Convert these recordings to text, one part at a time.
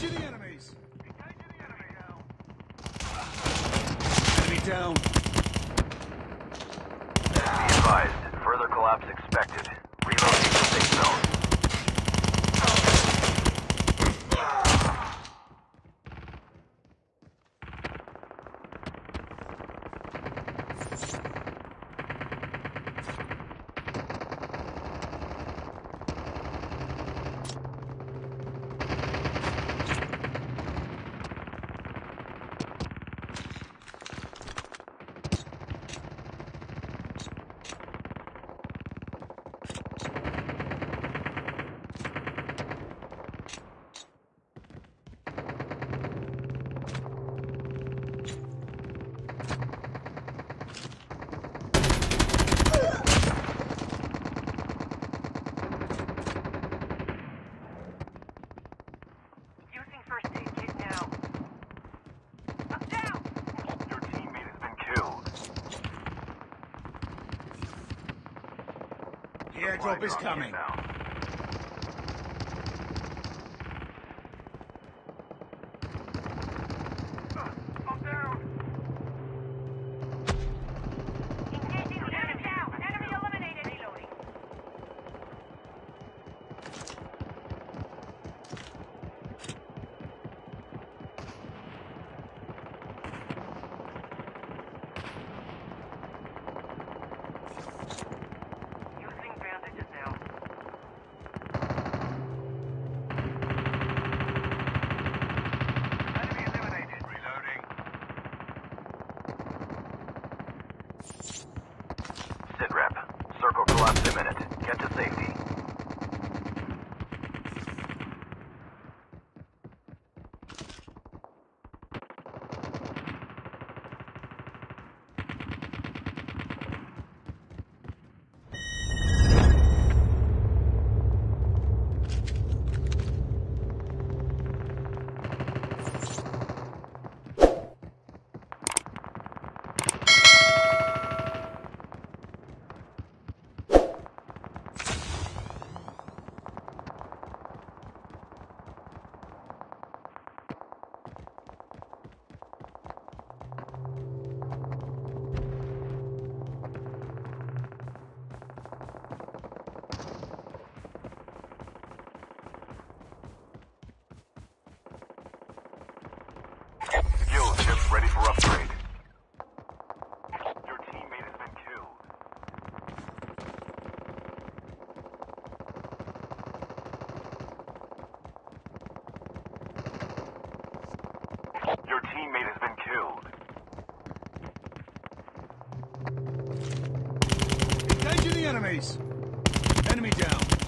Engaging the enemies. Engaging the enemy now. Enemy down. Be advised, further collapse expected. The airdrop is coming. Now. safety. enemies! Enemy down!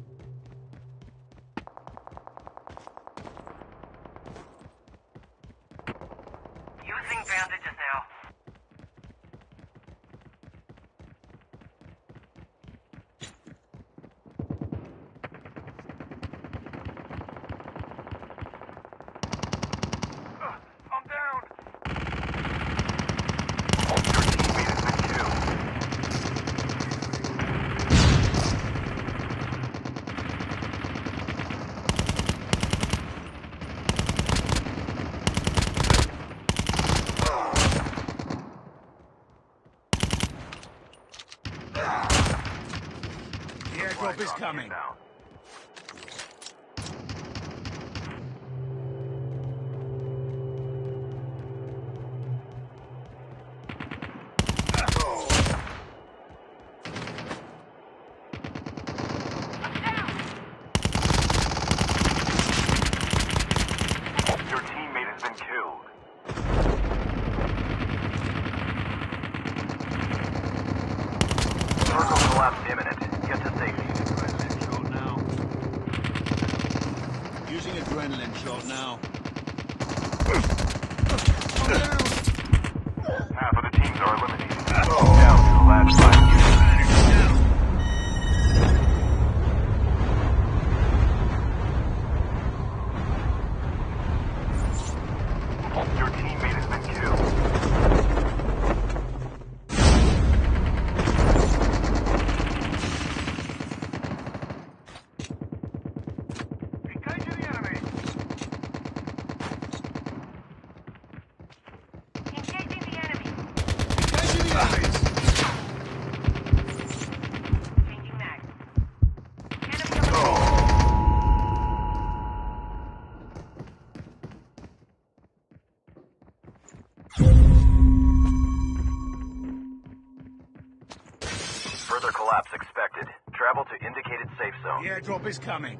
drop is coming. Now. Further collapse expected. Travel to indicated safe zone. The airdrop is coming.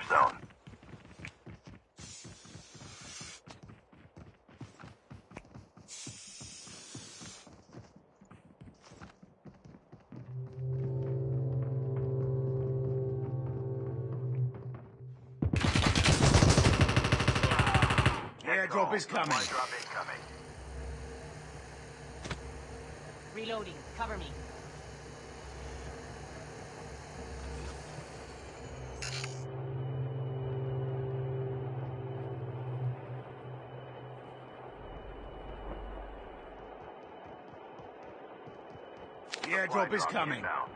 Safe zone. The airdrop is coming. Drop incoming. Reloading. Cover me. The airdrop is coming. inbound.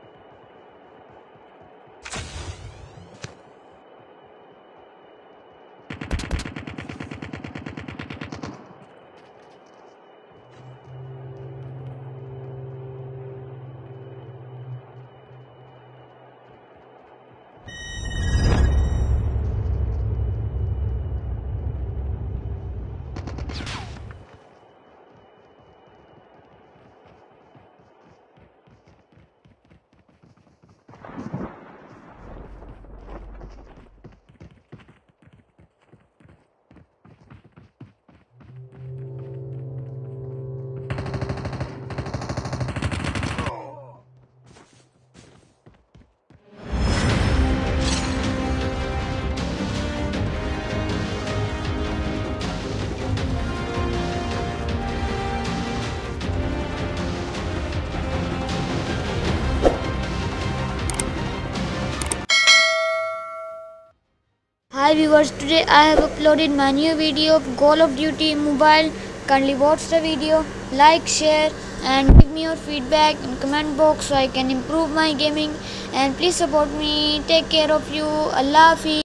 Hi viewers, today I have uploaded my new video of Call of Duty Mobile. Kindly watch the video, like, share and give me your feedback in comment box so I can improve my gaming and please support me. Take care of you. Allah Hafiz.